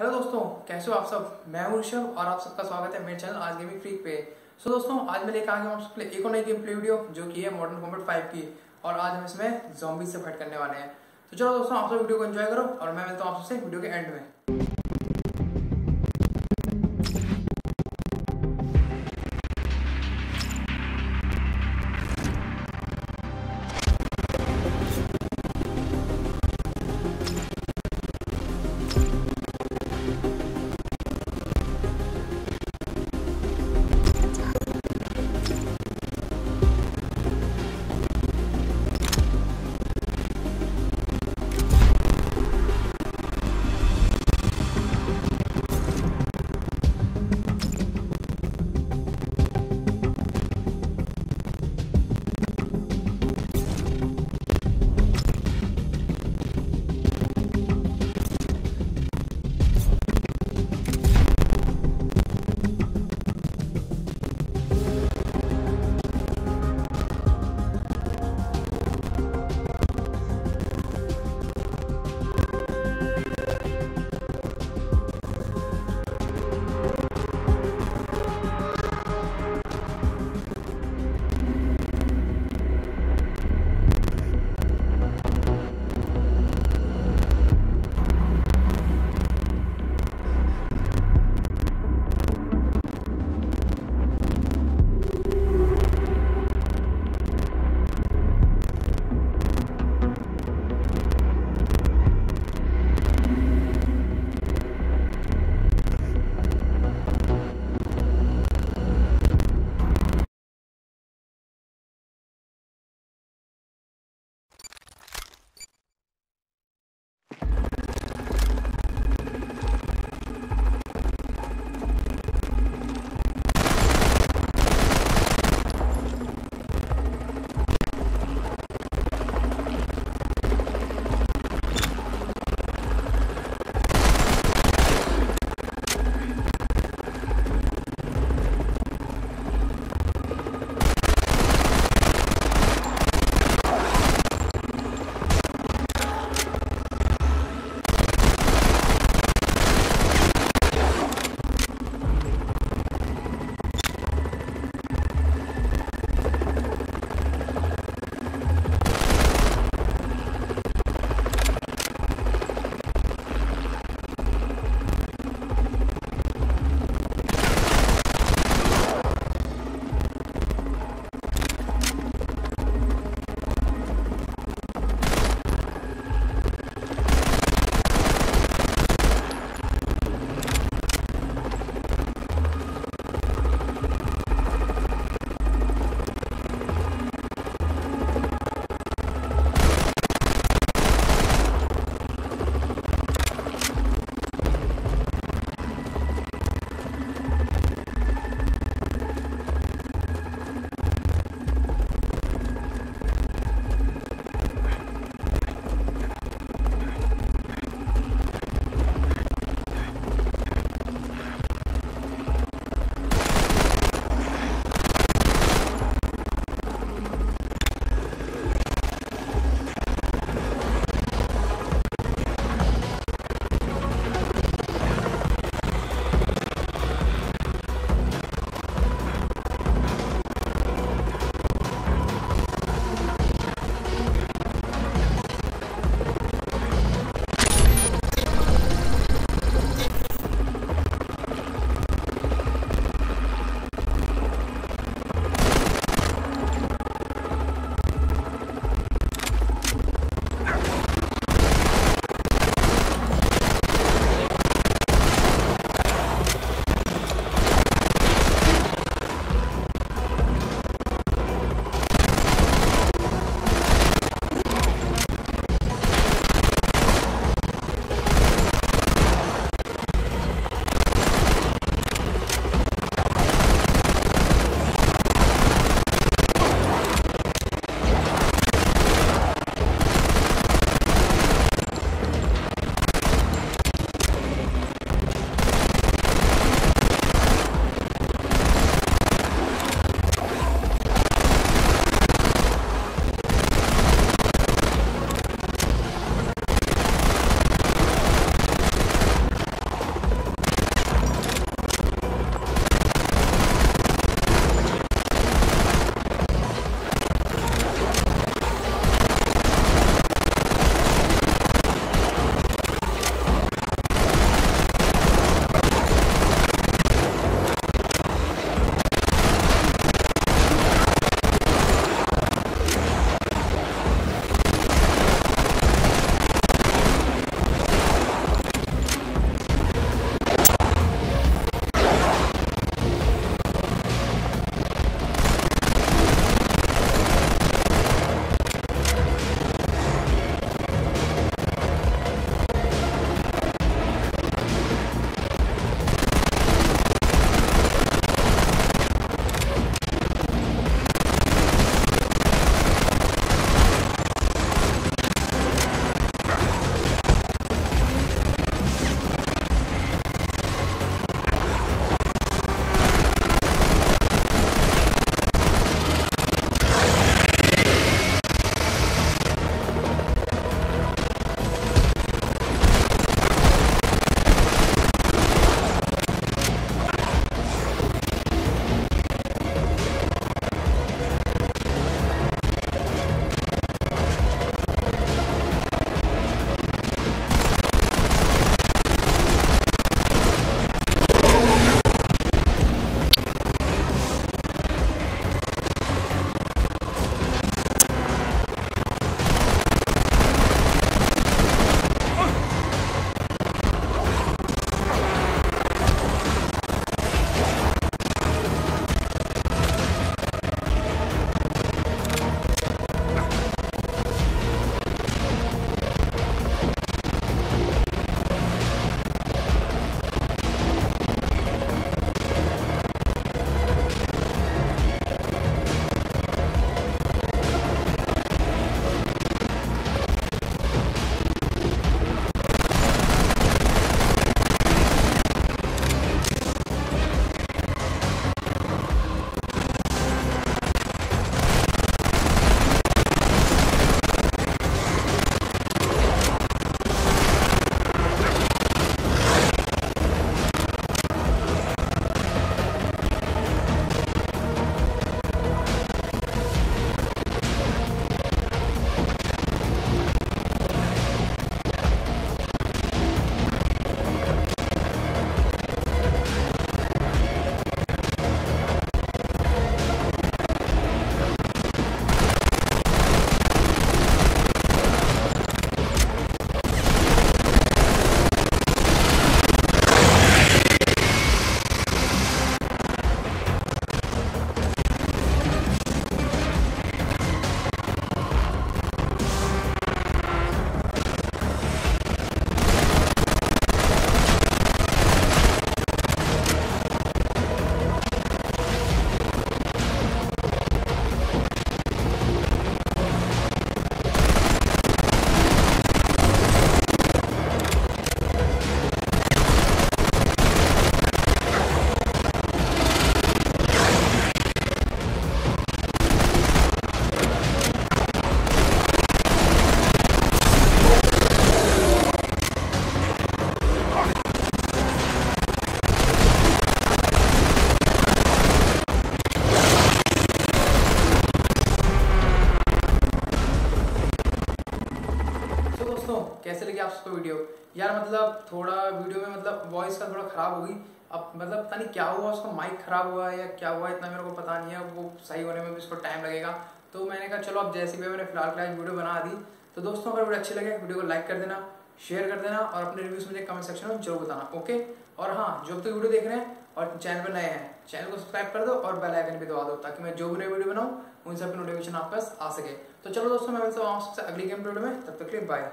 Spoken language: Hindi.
हेलो दोस्तों कैसे हो आप सब? मैं हूँ ऋषभ और आप सबका स्वागत है मेरे चैनल आज गेमिंग फ्रीक पे। सो so, दोस्तों आज मैं लेकर आ गया हूँ आपके लिए एक और नई गेम प्ले वीडियो जो कि है मॉडर्न कॉम्बेट 5 की और आज हम इसमें जॉम्बी से फाइट करने वाले हैं। तो चलो दोस्तों आप सब वीडियो को एंजॉय करो और मैं मिलता हूँ आप सबसे वीडियो के एंड में। यार मतलब थोड़ा वीडियो में मतलब वॉइस का थोड़ा खराब होगी। अब मतलब पता नहीं क्या हुआ, उसका माइक खराब हुआ या क्या हुआ, इतना मेरे को पता नहीं है। वो सही होने में भी उसको टाइम लगेगा। तो मैंने कहा, चलो, अब जैसे भी मैंने फ़िलहाल फ़िलहाल वीडियो बना दी तो दोस्तों, अगर वीडियो अच्छी लगे, वीडियो को लाइक कर देना शेयर कर देना और अपने रिव्यूज़ मुझे कमेंट सेक्शन में ज़रूर बताना ओके और हाँ जो अब तक वीडियो देख रहे हैं और चैनल पर नए हैं चैनल को सब्सक्राइब कर दो और बेल आइकन भी दबा दो, ताकि मैं जो भी नई वीडियो बनाऊँ, उन सब नोटिफिकेशन आपके पास आ सके। तो चलो दोस्तों, मैं मिलता हूँ आपसे अगली गेम वीडियो में, तब तक के लिए बाय